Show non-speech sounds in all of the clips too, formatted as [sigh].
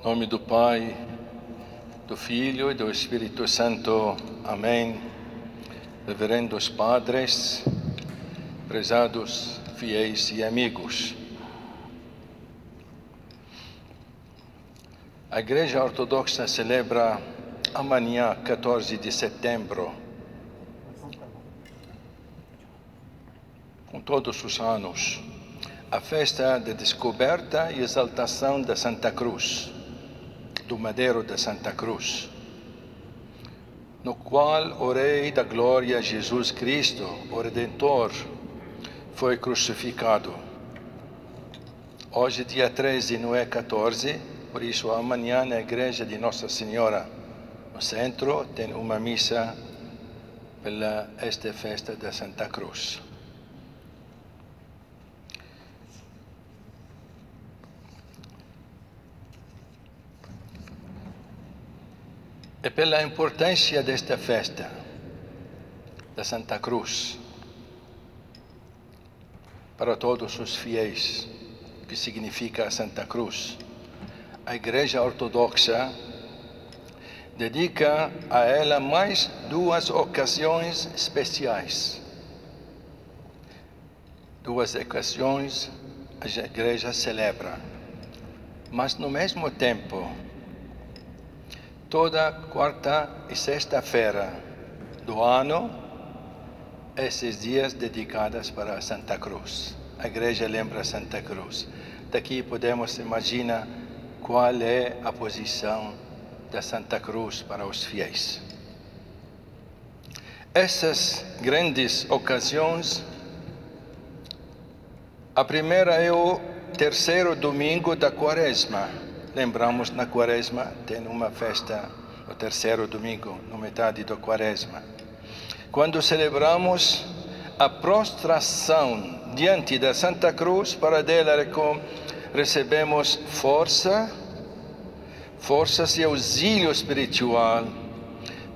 Em nome do Pai, do Filho e do Espírito Santo. Amém. Reverendos padres, prezados fiéis e amigos. A Igreja Ortodoxa celebra amanhã, 14 de setembro, com todos os anos, a festa de descoberta e exaltação da Santa Cruz, do Madeiro da Santa Cruz, no qual o Rei da Glória, Jesus Cristo, o Redentor, foi crucificado. Hoje, dia 13, não é 14, por isso amanhã na igreja de Nossa Senhora, no centro, tem uma missa pela esta festa da Santa Cruz. E pela importância desta festa da Santa Cruz para todos os fiéis, que significa a Santa Cruz, a Igreja Ortodoxa dedica a ela mais duas ocasiões especiais. Duas ocasiões a Igreja celebra, mas no mesmo tempo, toda quarta e sexta-feira do ano, esses dias dedicados para Santa Cruz. A igreja lembra Santa Cruz. Daqui podemos imaginar qual é a posição da Santa Cruz para os fiéis. Essas grandes ocasiões, a primeira é o terceiro domingo da Quaresma. Lembramos na Quaresma tem uma festa, o terceiro domingo, no metade da Quaresma. Quando celebramos a prostração diante da Santa Cruz, para dela recebemos força, forças e auxílio espiritual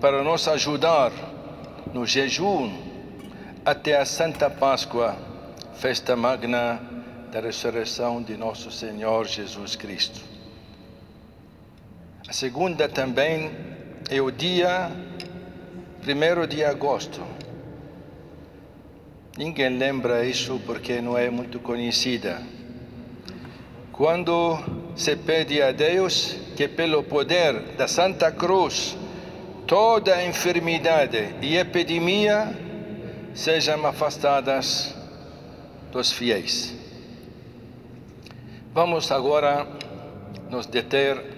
para nos ajudar no jejum até a Santa Páscoa, festa magna da ressurreição de nosso Senhor Jesus Cristo. A segunda também é o dia 1 de agosto. Ninguém lembra isso porque não é muito conhecida. Quando se pede a Deus que, pelo poder da Santa Cruz, toda enfermidade e epidemia sejam afastadas dos fiéis. Vamos agora nos deter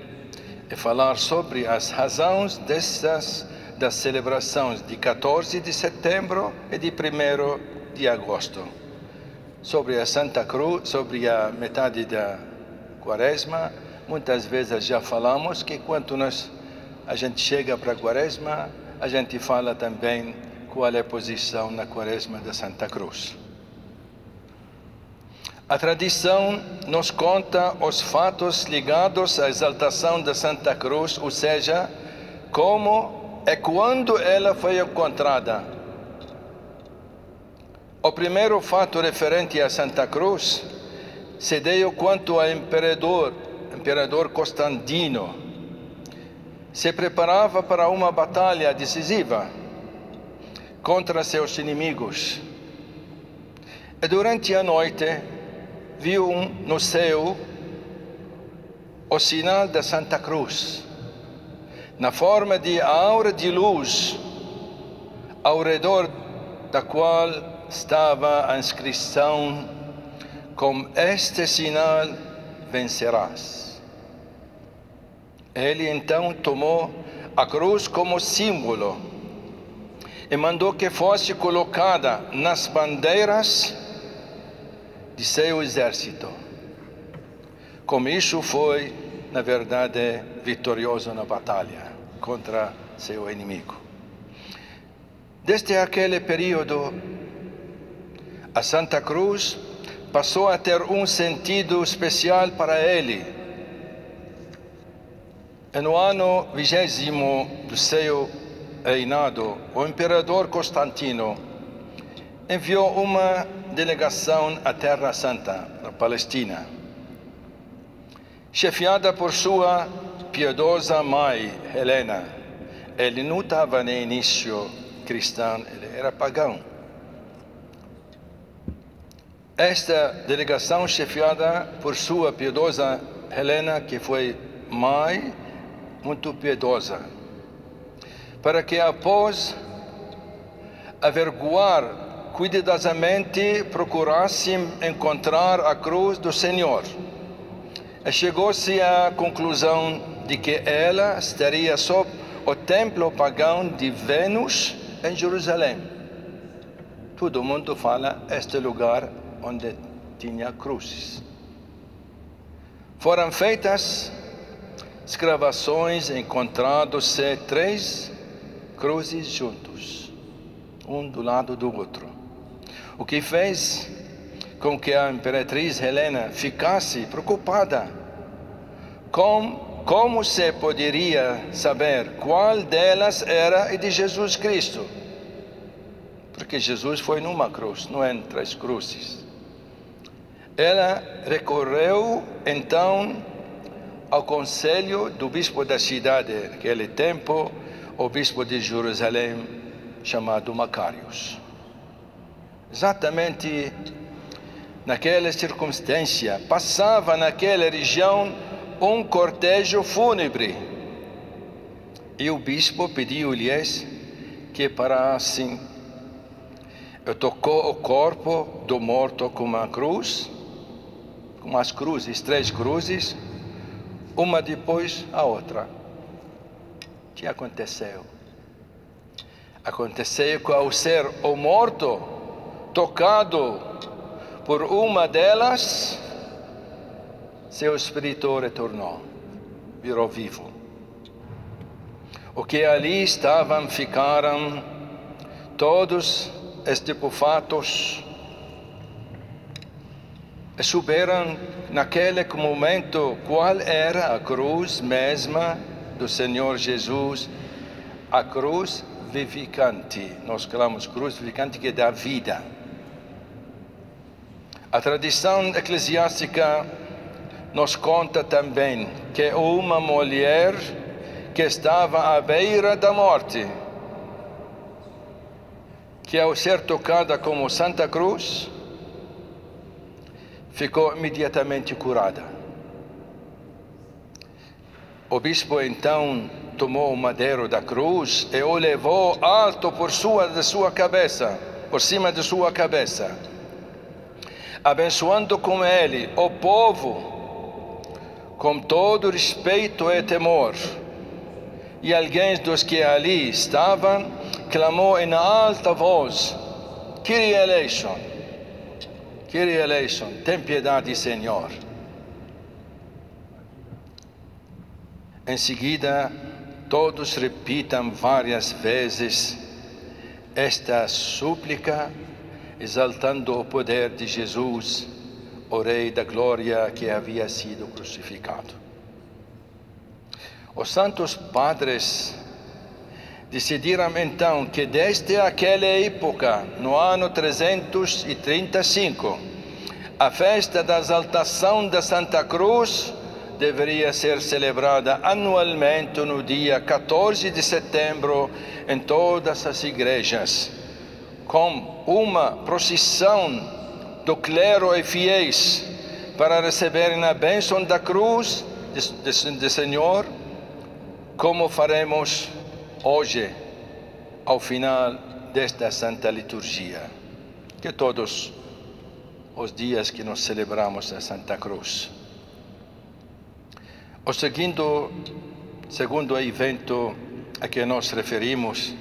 falar sobre as razões dessas das celebrações de 14 de setembro e de 1 de agosto. Sobre a Santa Cruz, sobre a metade da Quaresma, muitas vezes já falamos que quando nós, a gente chega para a Quaresma, a gente fala também qual é a posição na Quaresma da Santa Cruz. A tradição nos conta os fatos ligados à exaltação da Santa Cruz, ou seja, como é quando ela foi encontrada. O primeiro fato referente à Santa Cruz se deu quanto ao imperador, imperador Constantino, se preparava para uma batalha decisiva contra seus inimigos. E durante a noite viu no céu o sinal da Santa Cruz, na forma de aura de luz, ao redor da qual estava a inscrição: Com este sinal vencerás. Ele então tomou a cruz como símbolo e mandou que fosse colocada nas bandeiras de seu exército. Como isso foi, na verdade, vitorioso na batalha contra seu inimigo. Desde aquele período, a Santa Cruz passou a ter um sentido especial para ele. No ano vigésimo do seu reinado, o imperador Constantino enviou uma delegação à Terra Santa, na Palestina. chefiada por sua piedosa mãe, Helena. Ele não estava no início cristão, ele era pagão. Esta delegação chefiada por sua piedosa Helena, que foi mãe muito piedosa, para que após averiguar cuidadosamente procurassem encontrar a cruz do Senhor. Chegou-se à conclusão de que ela estaria sob o templo pagão de Vênus em Jerusalém. Todo mundo fala este lugar onde tinha cruzes. Foram feitas escravações, encontrando-se três cruzes juntos, um do lado do outro. O que fez com que a imperatriz Helena ficasse preocupada com como se poderia saber qual delas era e de Jesus Cristo? Porque Jesus foi numa cruz, não em três cruzes. Ela recorreu então ao conselho do bispo da cidade naquele tempo, o bispo de Jerusalém, chamado Macarius. Exatamente naquela circunstância, passava naquela região um cortejo fúnebre. E o bispo pediu-lhes que parassem. Tocou o corpo do morto com uma cruz, com as cruzes, três cruzes, uma depois a outra. O que aconteceu? Aconteceu que ao ser o morto tocado por uma delas, seu espírito retornou, virou vivo. O que ali estavam ficaram todos estupefatos e souberam naquele momento qual era a cruz mesma do Senhor Jesus, a cruz vivificante. Nós falamos cruz vivificante que dá vida. A tradição eclesiástica nos conta também que uma mulher que estava à beira da morte, que ao ser tocada como Santa Cruz, ficou imediatamente curada. O bispo então tomou o madeiro da cruz e o levou alto por sua de sua cabeça, por cima de sua cabeça, abençoando com ele o povo com todo respeito e temor. E alguém dos que ali estavam clamou em alta voz: Kyrie eleison, Kyrie eleison, tem piedade, Senhor. Em seguida, todos repitam várias vezes esta súplica, exaltando o poder de Jesus o Rei da Glória que havia sido crucificado. Os santos padres decidiram então que desde aquela época, no ano 335, a festa da exaltação da Santa Cruz deveria ser celebrada anualmente no dia 14 de setembro em todas as igrejas, com uma procissão do clero e fiéis para receberem a bênção da cruz do Senhor, como faremos hoje, ao final desta Santa Liturgia, que todos os dias que nós celebramos a Santa Cruz. O segundo, segundo evento a que nós referimos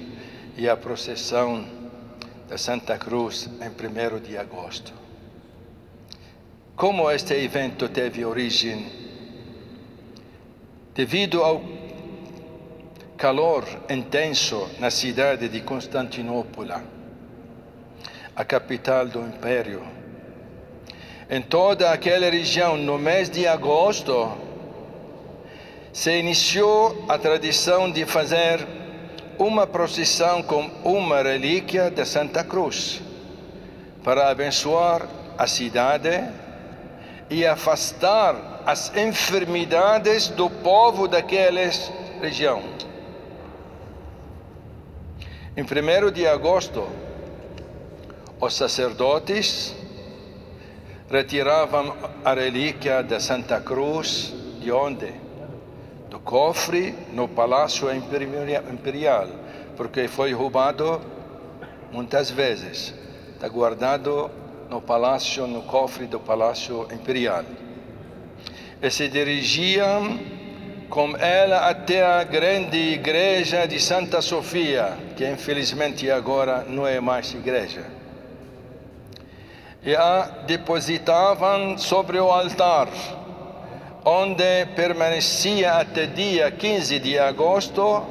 é a procissão da Santa Cruz em 1 de agosto. Como este evento teve origem? Devido ao calor intenso na cidade de Constantinopla, a capital do império. Em toda aquela região, no mês de agosto, se iniciou a tradição de fazer uma procissão com uma relíquia de Santa Cruz para abençoar a cidade e afastar as enfermidades do povo daquela região. Em 1 de agosto, os sacerdotes retiravam a relíquia da Santa Cruz de onde? Do cofre no Palácio Imperial, porque foi roubado muitas vezes. Está guardado no palácio, no cofre do Palácio Imperial. E se dirigiam com ela até a grande igreja de Santa Sofia, que infelizmente agora não é mais igreja. E a depositavam sobre o altar, onde permanecia até dia 15 de agosto,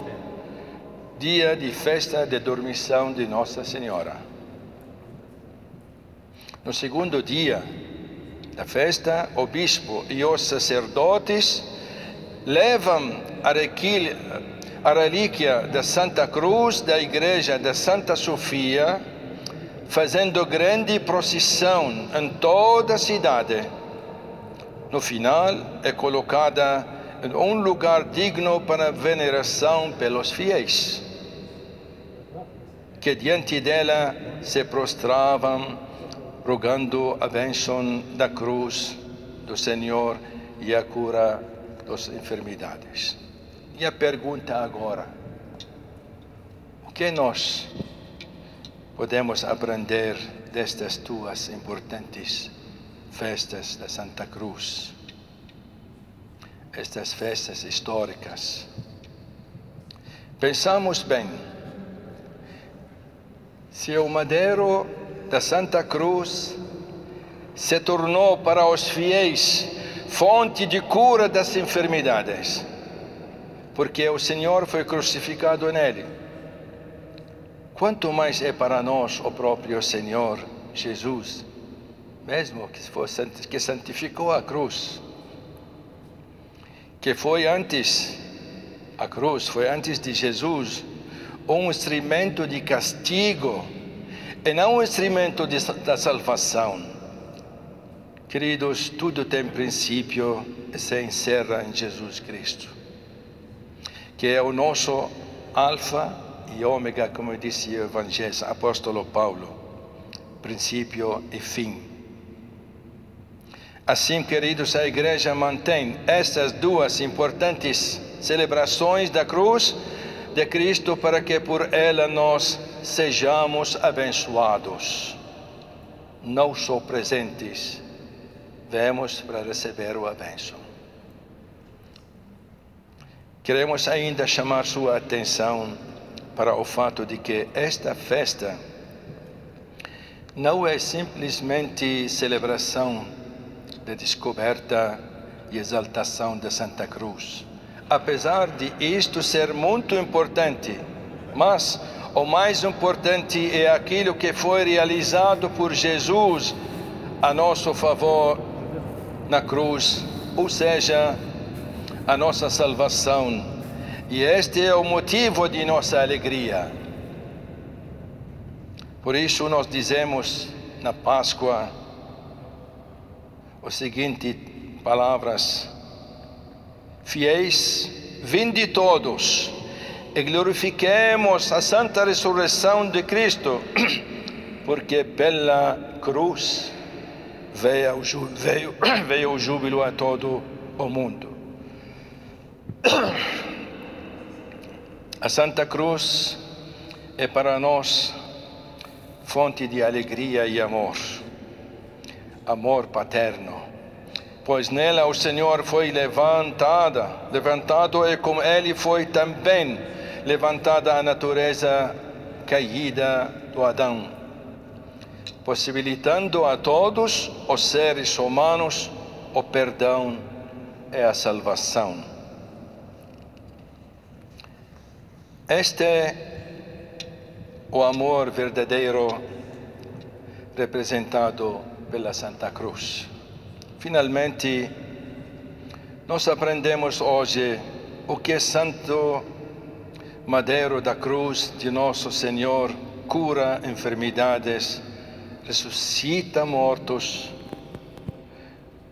dia de festa de dormição de Nossa Senhora. No segundo dia da festa, o bispo e os sacerdotes levam a relíquia, da Santa Cruz da igreja da Santa Sofia, fazendo grande procissão em toda a cidade. No final, é colocada em um lugar digno para veneração pelos fiéis, que diante dela se prostravam rogando a bênção da cruz do Senhor e a cura das enfermidades. E a pergunta agora: o que nós podemos aprender destas tuas importantes festas da Santa Cruz? Estas festas históricas. Pensamos bem. Se o madeiro da Santa Cruz se tornou para os fiéis fonte de cura das enfermidades, porque o Senhor foi crucificado nele. Quanto mais é para nós o próprio Senhor Jesus, mesmo que, foi, que santificou a cruz, que foi antes, a cruz foi antes de Jesus, um instrumento de castigo e não o instrumento de, da salvação. Queridos, tudo tem princípio e se encerra em Jesus Cristo, que é o nosso alfa e ômega, como disse o evangelista apóstolo Paulo, princípio e fim. Assim, queridos, a igreja mantém estas duas importantes celebrações da cruz de Cristo para que por ela nós sejamos abençoados. Não só presentes, vemos para receber a bênção. Queremos ainda chamar sua atenção para o fato de que esta festa não é simplesmente celebração de descoberta e exaltação da Santa Cruz. Apesar de isto ser muito importante, mas o mais importante é aquilo que foi realizado por Jesus a nosso favor na cruz, ou seja, a nossa salvação. E este é o motivo de nossa alegria. Por isso nós dizemos na Páscoa as seguintes palavras: Fiéis, vinde todos e glorifiquemos a santa ressurreição de Cristo, [clears throat] porque pela cruz veio, veio, [clears throat] veio o júbilo a todo o mundo. A Santa Cruz é para nós fonte de alegria e amor, amor paterno, pois nela o Senhor foi levantada, levantado e com ele foi também levantada a natureza caída do Adão, possibilitando a todos os seres humanos o perdão e a salvação. Este é o amor verdadeiro representado pela Santa Cruz. Finalmente, nós aprendemos hoje o que é Santo madeiro da cruz de nosso Senhor cura enfermidades, ressuscita mortos,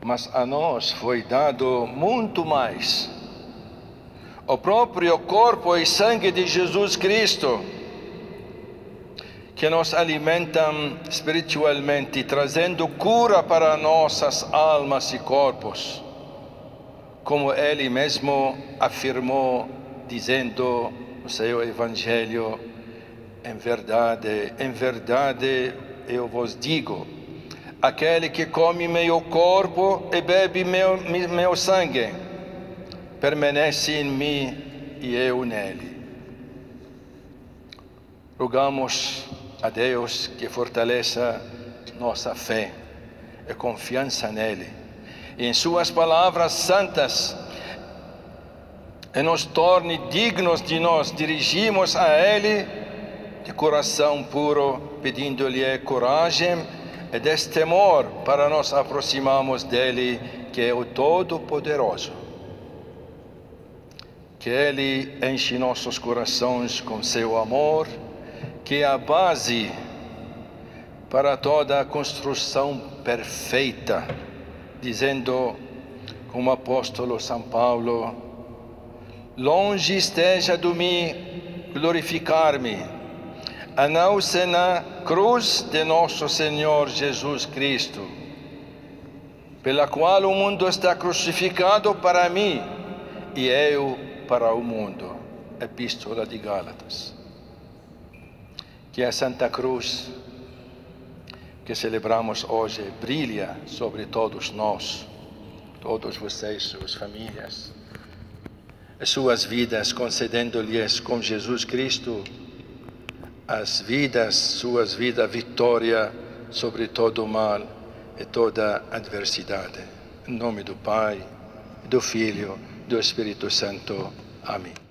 mas a nós foi dado muito mais. O próprio corpo e sangue de Jesus Cristo, que nos alimentam espiritualmente, trazendo cura para nossas almas e corpos, como Ele mesmo afirmou, dizendo no seu Evangelho: em verdade, em verdade eu vos digo, aquele que come meu corpo e bebe meu, meu sangue, permanece em mim e eu nele. Rogamos a Deus que fortaleça nossa fé e confiança nele. E em suas palavras santas, e nos torne dignos de nós dirigirmos a Ele de coração puro, pedindo-lhe coragem e destemor para nos aproximarmos dele, que é o Todo-Poderoso. Que Ele enche nossos corações com seu amor, que é a base para toda a construção perfeita, dizendo, como apóstolo São Paulo, longe esteja de mim glorificar-me, a não ser na cruz de nosso Senhor Jesus Cristo, pela qual o mundo está crucificado para mim e eu para o mundo. Epístola de Gálatas. Que a Santa Cruz que celebramos hoje brilha sobre todos nós, todos vocês, suas famílias, as suas vidas, concedendo-lhes com Jesus Cristo as vidas, suas vidas, vitória sobre todo o mal e toda adversidade. Em nome do Pai, do Filho, do Espírito Santo. Amém.